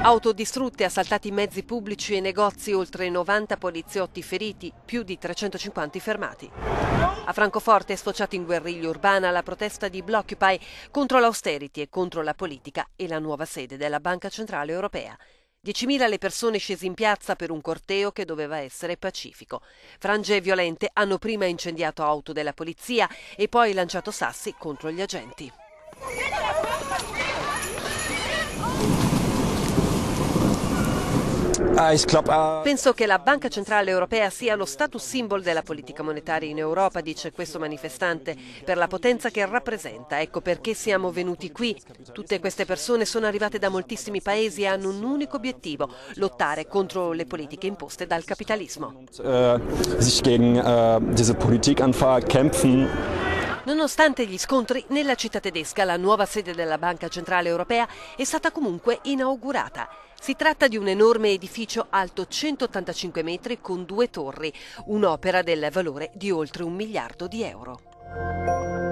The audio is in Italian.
Auto distrutte, assaltati mezzi pubblici e negozi, oltre 90 poliziotti feriti, più di 350 fermati. A Francoforte è sfociata in guerriglia urbana la protesta di Blockupy contro l'austerity e contro la politica e la nuova sede della Banca Centrale Europea. 10.000 le persone scese in piazza per un corteo che doveva essere pacifico. Frange violente hanno prima incendiato auto della polizia e poi lanciato sassi contro gli agenti. Penso che la Banca Centrale Europea sia lo status symbol della politica monetaria in Europa, dice questo manifestante, per la potenza che rappresenta. Ecco perché siamo venuti qui. Tutte queste persone sono arrivate da moltissimi paesi e hanno un unico obiettivo, lottare contro le politiche imposte dal capitalismo. sich gegen diese Politikanfall kämpfen. Nonostante gli scontri, nella città tedesca la nuova sede della Banca Centrale Europea è stata comunque inaugurata. Si tratta di un enorme edificio alto 185 metri con due torri, un'opera del valore di oltre un miliardo di euro.